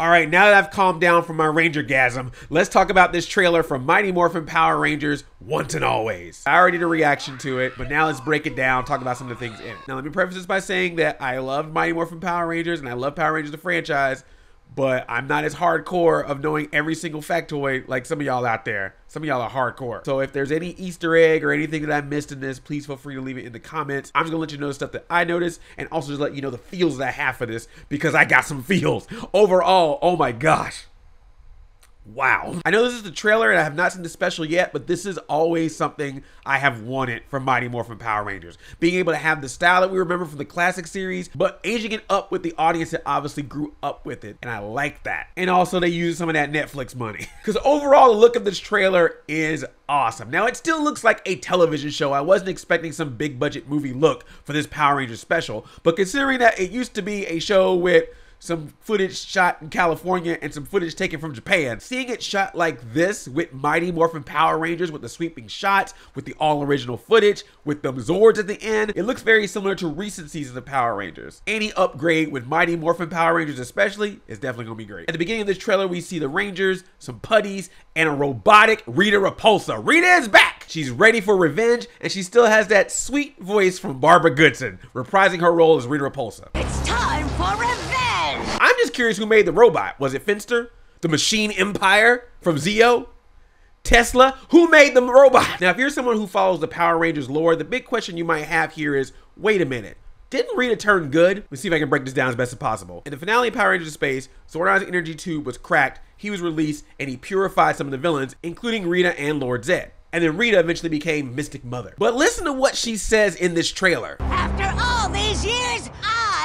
All right, now that I've calmed down from my Ranger gasm, let's talk about this trailer from Mighty Morphin Power Rangers Once and Always. I already did a reaction to it, but now let's break it down, talk about some of the things in it. Now, let me preface this by saying that I loved Mighty Morphin Power Rangers and I love Power Rangers the franchise, but I'm not as hardcore of knowing every single factoid like some of y'all out there. Some of y'all are hardcore. So if there's any Easter egg or anything that I missed in this, please feel free to leave it in the comments. I'm just gonna let you know the stuff that I noticed and also just let you know the feels that I have for this because I got some feels. Overall, oh my gosh. Wow. I know this is the trailer and I have not seen the special yet, but this is always something I have wanted from Mighty Morphin Power Rangers. Being able to have the style that we remember from the classic series, but aging it up with the audience that obviously grew up with it. And I like that. And also they use some of that Netflix money. Because overall, the look of this trailer is awesome. Now, it still looks like a television show. I wasn't expecting some big budget movie look for this Power Rangers special, but considering that it used to be a show with some footage shot in California and some footage taken from Japan. Seeing it shot like this with Mighty Morphin Power Rangers with the sweeping shots, with the all original footage, with them Zords at the end, it looks very similar to recent seasons of Power Rangers. Any upgrade with Mighty Morphin Power Rangers especially is definitely gonna be great. At the beginning of this trailer, we see the Rangers, some putties, and a robotic Rita Repulsa. Rita is back! She's ready for revenge, and she still has that sweet voice from Barbara Goodson, reprising her role as Rita Repulsa. It's time for revenge! I'm just curious who made the robot. Was it Finster? The Machine Empire from Zeo? Tesla? Who made the robot? Now, if you're someone who follows the Power Rangers lore, the big question you might have here is wait a minute. Didn't Rita turn good? Let's see if I can break this down as best as possible. In the finale of Power Rangers Space, Zordon's energy tube was cracked, he was released, and he purified some of the villains, including Rita and Lord Zedd. And then Rita eventually became Mystic Mother. But listen to what she says in this trailer. After all these years,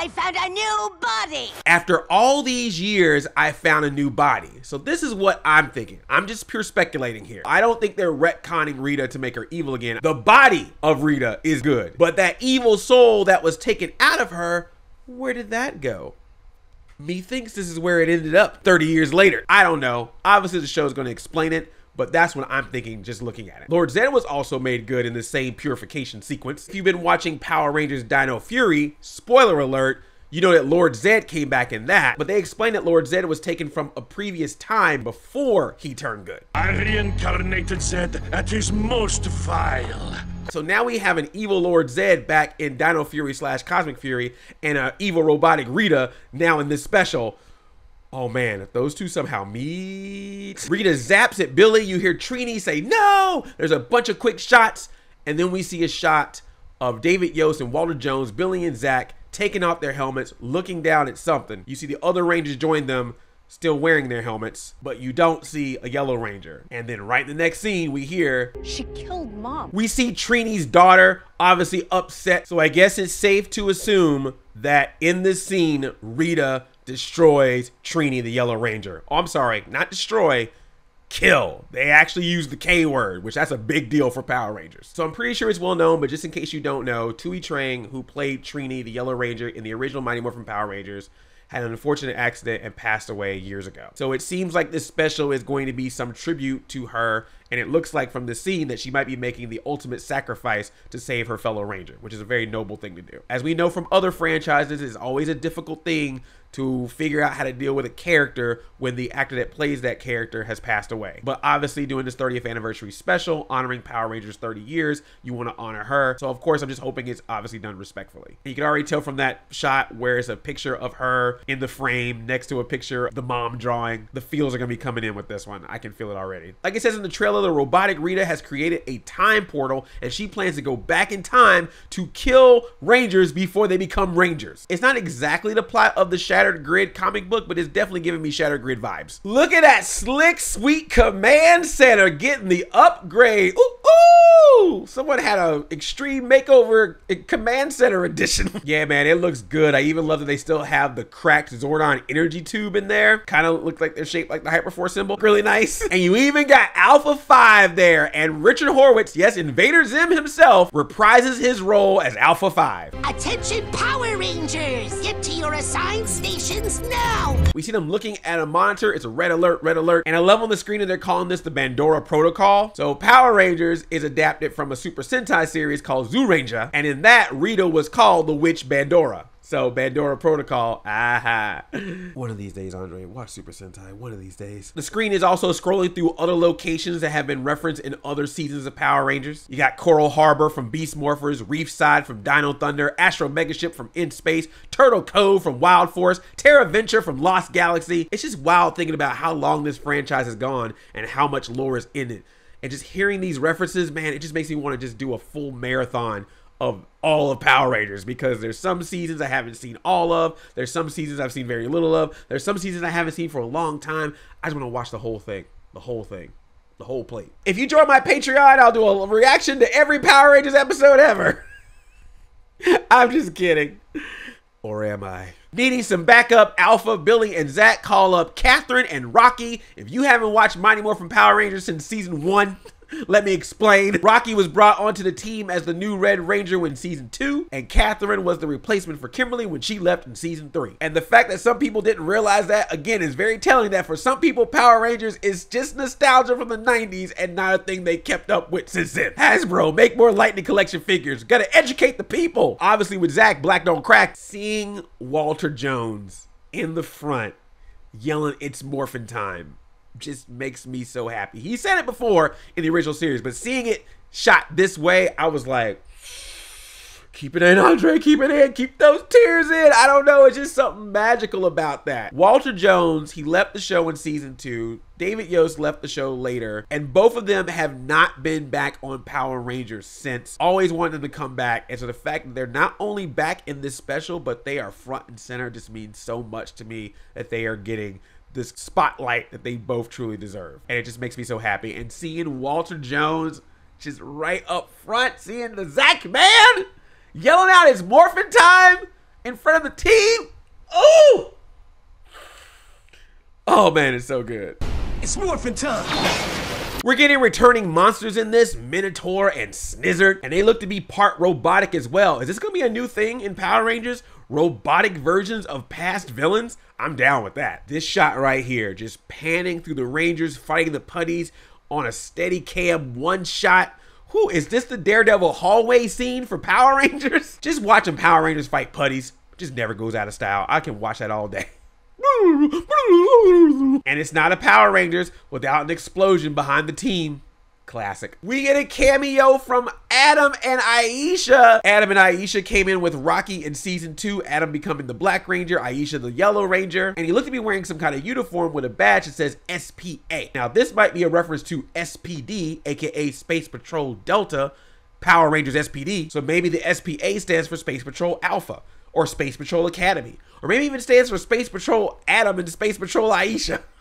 found a new body. After all these years, I found a new body. So this is what I'm thinking. I'm just pure speculating here. I don't think they're retconning Rita to make her evil again. The body of Rita is good, but that evil soul that was taken out of her, where did that go? Methinks this is where it ended up 30 years later. I don't know. Obviously, the show is going to explain it. But that's what I'm thinking just looking at it. Lord Zedd was also made good in the same purification sequence. If you've been watching Power Rangers Dino Fury, spoiler alert, you know that Lord Zedd came back in that, but they explained that Lord Zedd was taken from a previous time before he turned good. I reincarnated Zedd at his most vile. So now we have an evil Lord Zedd back in Dino Fury slash Cosmic Fury and an evil robotic Rita now in this special. Oh man, if those two somehow meet. Rita zaps at Billy. You hear Trini say, no! There's a bunch of quick shots. And then we see a shot of David Yost and Walter Jones, Billy and Zach taking off their helmets, looking down at something. You see the other Rangers join them, still wearing their helmets, but you don't see a Yellow Ranger. And then right in the next scene, we hear She killed mom. we see Trini's daughter obviously upset. So I guess it's safe to assume that in this scene, Rita destroys Trini the Yellow Ranger. Oh, I'm sorry, not destroy, kill. They actually use the K word, which that's a big deal for Power Rangers. So I'm pretty sure it's well known, but just in case you don't know, Thuy Trang, who played Trini the Yellow Ranger in the original Mighty Morphin Power Rangers, had an unfortunate accident and passed away years ago. So it seems like this special is going to be some tribute to her, and it looks like from the scene that she might be making the ultimate sacrifice to save her fellow Ranger, which is a very noble thing to do. As we know from other franchises, it's always a difficult thing to figure out how to deal with a character when the actor that plays that character has passed away. But obviously, doing this 30th anniversary special, honoring Power Rangers 30 years, you want to honor her. So, of course, I'm just hoping it's obviously done respectfully. And you can already tell from that shot where it's a picture of her in the frame next to a picture of the mom drawing. The feels are going to be coming in with this one. I can feel it already. Like it says in the trailer, the robotic Rita has created a time portal and she plans to go back in time to kill Rangers before they become Rangers. It's not exactly the plot of the Shattered Grid comic book, but it's definitely giving me Shattered Grid vibes. Look at that slick, sweet command center getting the upgrade. Ooh, ooh! Someone had a extreme makeover command center edition. yeah, man, it looks good. I even love that they still have the cracked Zordon energy tube in there. Kind of look like they're shaped like the Hyperforce symbol. Really nice. and you even got Alpha 5 there. And Richard Horvitz, yes, Invader Zim himself, reprises his role as Alpha 5. Attention, Power Rangers! Get to your assigned stations now! We see them looking at a monitor. It's a red alert, red alert. And I love on the screen that they're calling this the Bandora Protocol. So Power Rangers is adapted from a Super Sentai series called Zyuranger. And in that, Rita was called the Witch Bandora. So Bandora Protocol, aha. One of these days, Andre, watch Super Sentai. One of these days. The screen is also scrolling through other locations that have been referenced in other seasons of Power Rangers. You got Coral Harbor from Beast Morphers, Reefside from Dino Thunder, Astro Megaship from In Space, Turtle Cove from Wild Force, Terra Venture from Lost Galaxy. It's just wild thinking about how long this franchise has gone and how much lore is in it. And just hearing these references, man, it just makes me want to just do a full marathon of all of Power Rangers because there's some seasons I haven't seen all of. There's some seasons I've seen very little of. There's some seasons I haven't seen for a long time. I just want to watch the whole thing. The whole thing. The whole plate. If you join my Patreon, I'll do a reaction to every Power Rangers episode ever. I'm just kidding. Or am I? Needing some backup, Alpha, Billy, and Zach call up Catherine and Rocky. If you haven't watched Mighty Morphin Power Rangers since season one, let me explain. Rocky was brought onto the team as the new Red Ranger in season two, and Catherine was the replacement for Kimberly when she left in season three. And the fact that some people didn't realize that, again, is very telling that for some people, Power Rangers is just nostalgia from the 90s and not a thing they kept up with since then. Hasbro, make more Lightning Collection figures. Gotta educate the people. Obviously, with Zach, Black Don't Crack, seeing Walter Jones in the front yelling, It's Morphin Time just makes me so happy. He said it before in the original series, but seeing it shot this way, I was like, keep it in, Andre, keep it in, keep those tears in. I don't know, it's just something magical about that. Walter Jones, he left the show in season two. David Yost left the show later, and both of them have not been back on Power Rangers since. Always wanted them to come back, and so the fact that they're not only back in this special, but they are front and center just means so much to me that they are getting this spotlight that they both truly deserve. And it just makes me so happy. And seeing Walter Jones just right up front, seeing the Zach man yelling out his morphin time in front of the team. Oh! Oh man, it's so good. It's morphin time. We're getting returning monsters in this, Minotaur and Snizard, and they look to be part robotic as well. Is this gonna be a new thing in Power Rangers? Robotic versions of past villains? I'm down with that. This shot right here, just panning through the Rangers fighting the putties on a steady cam one shot. Who is this the Daredevil hallway scene for Power Rangers? Just watching Power Rangers fight putties just never goes out of style. I can watch that all day. And it's not a Power Rangers without an explosion behind the team. Classic. We get a cameo from Adam and Aisha. Adam and Aisha came in with Rocky in season two. Adam becoming the Black Ranger, Aisha the Yellow Ranger. And he looked to be wearing some kind of uniform with a badge that says SPA. Now, this might be a reference to SPD, aka Space Patrol Delta, Power Rangers SPD. So maybe the SPA stands for Space Patrol Alpha or Space Patrol Academy. Or maybe even stands for Space Patrol Adam and Space Patrol Aisha.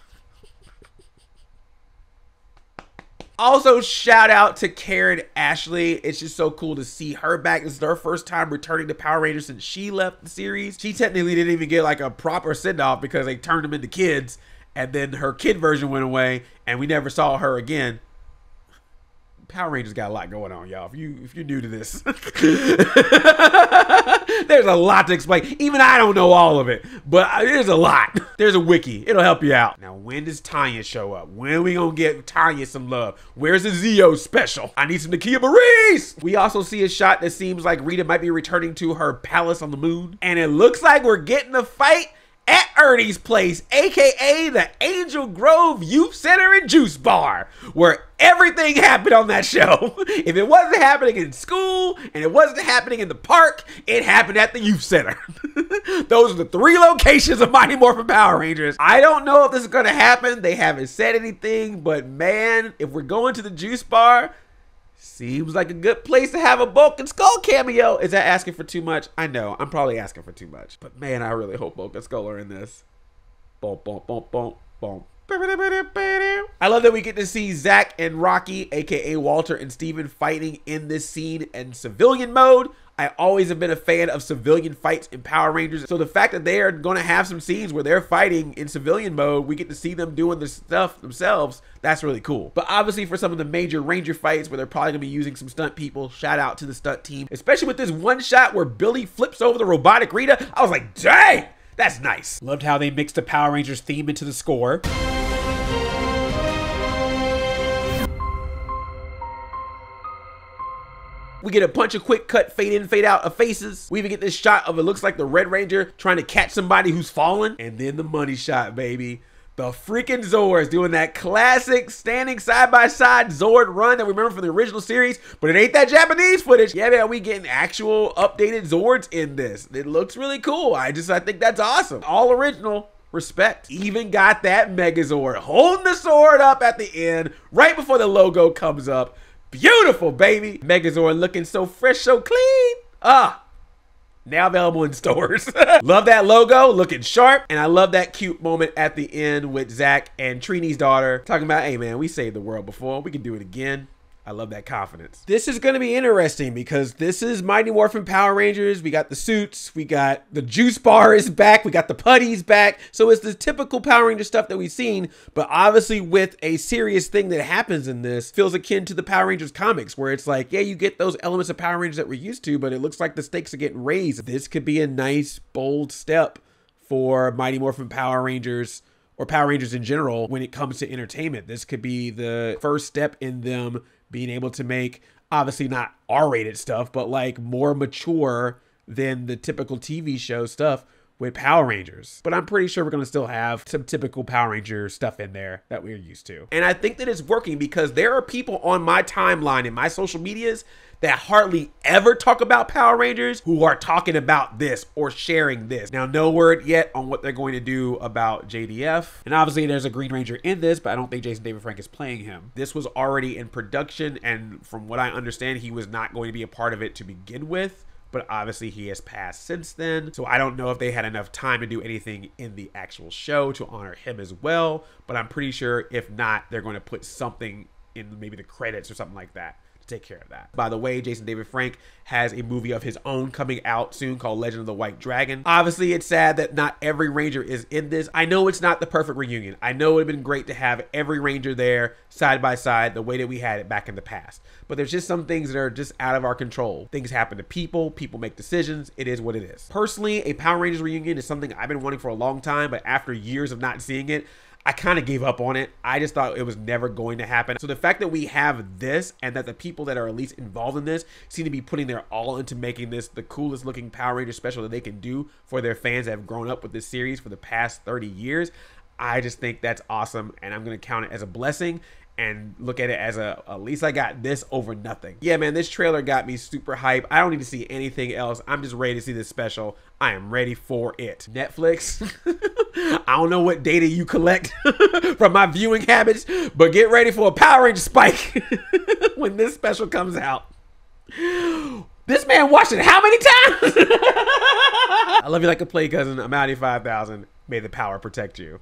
Also, shout out to Karan Ashley. It's just so cool to see her back. This is her first time returning to Power Rangers since she left the series. She technically didn't even get like a proper send off because they turned them into kids, and then her kid version went away, and we never saw her again. Power Rangers got a lot going on, y'all. If you if you're new to this, there's a lot to explain. Even I don't know all of it, but there's a lot. There's a wiki. It'll help you out. Now, when does Tanya show up? When are we gonna get Tanya some love? Where's the Zeo special? I need some Nakia Burrise. We also see a shot that seems like Rita might be returning to her palace on the moon, and it looks like we're getting a fight at Ernie's place, aka the Angel Grove Youth Center and Juice Bar, where everything happened on that show. if it wasn't happening in school and it wasn't happening in the park, it happened at the youth center. Those are the three locations of Mighty Morphin Power Rangers. I don't know if this is going to happen. They haven't said anything, but man, if we're going to the Juice Bar, Seems like a good place to have a Bulk and Skull cameo. Is that asking for too much? I know. I'm probably asking for too much. But man, I really hope Bulk and Skull are in this. Boom, boom, boom, boom, boom. I love that we get to see Zach and Rocky, aka Walter and Steven, fighting in this scene in civilian mode. I always have been a fan of civilian fights in Power Rangers. So the fact that they are going to have some scenes where they're fighting in civilian mode, we get to see them doing the stuff themselves. That's really cool. But obviously for some of the major Ranger fights where they're probably going to be using some stunt people, shout out to the stunt team. Especially with this one shot where Billy flips over the robotic Rita. I was like, dang, that's nice. Loved how they mixed the Power Rangers theme into the score. We get a bunch of quick cut fade in, fade out of faces. We even get this shot of it looks like the Red Ranger trying to catch somebody who's fallen. And then the money shot, baby. The freaking Zords doing that classic standing side by side Zord run that we remember from the original series, but it ain't that Japanese footage. Yeah, man, we getting actual updated Zords in this. It looks really cool. I just I think that's awesome. All original. Respect. Even got that Megazord holding the sword up at the end right before the logo comes up. Beautiful, baby. Megazord looking so fresh, so clean. Ah, now available in stores. love that logo, looking sharp. And I love that cute moment at the end with Zach and Trini's daughter talking about, hey man, we saved the world before. We can do it again. I love that confidence. This is going to be interesting because this is Mighty Morphin Power Rangers. We got the suits, we got the juice bar is back, we got the putties back. So it's the typical Power Ranger stuff that we've seen, but obviously with a serious thing that happens in this feels akin to the Power Rangers comics where it's like, yeah, you get those elements of Power Rangers that we're used to, but it looks like the stakes are getting raised. This could be a nice, bold step for Mighty Morphin Power Rangers or Power Rangers in general when it comes to entertainment. This could be the first step in them being able to make obviously not R-rated stuff, but like more mature than the typical TV show stuff with Power Rangers. But I'm pretty sure we're to still have some typical Power Ranger stuff in there that we're used to. And I think that it's working because there are people on my timeline in my social medias that hardly ever talk about Power Rangers who are talking about this or sharing this. Now, no word yet on what they're going to do about JDF. And obviously, there's a Green Ranger in this, but I don't think Jason David Frank is playing him. This was already in production, and from what I understand, he was not going to be a part of it to begin with but obviously he has passed since then. So I don't know if they had enough time to do anything in the actual show to honor him as well. But I'm pretty sure if not, they're going to put something in maybe the credits or something like that take care of that. By the way, Jason David Frank has a movie of his own coming out soon called Legend of the White Dragon. Obviously, it's sad that not every Ranger is in this. I know it's not the perfect reunion. I know it would have been great to have every Ranger there side by side the way that we had it back in the past. But there's just some things that are just out of our control. Things happen to people, people make decisions. It is what it is. Personally, a Power Rangers reunion is something I've been wanting for a long time, but after years of not seeing it, I kind of gave up on it. I just thought it was never going to happen. So the fact that we have this and that the people that are at least involved in this seem to be putting their all into making this the coolest looking Power Ranger special that they can do for their fans that have grown up with this series for the past 30 years. I just think that's awesome and I'm going to count it as a blessing and look at it as a at least I got this over nothing. Yeah, man, this trailer got me super hype. I don't need to see anything else. I'm just ready to see this special. I am ready for it. Netflix. I don't know what data you collect from my viewing habits, but get ready for a Power Ranger spike when this special comes out. This man watched it how many times? I love you like a play cousin. I'm out 5000. May the power protect you.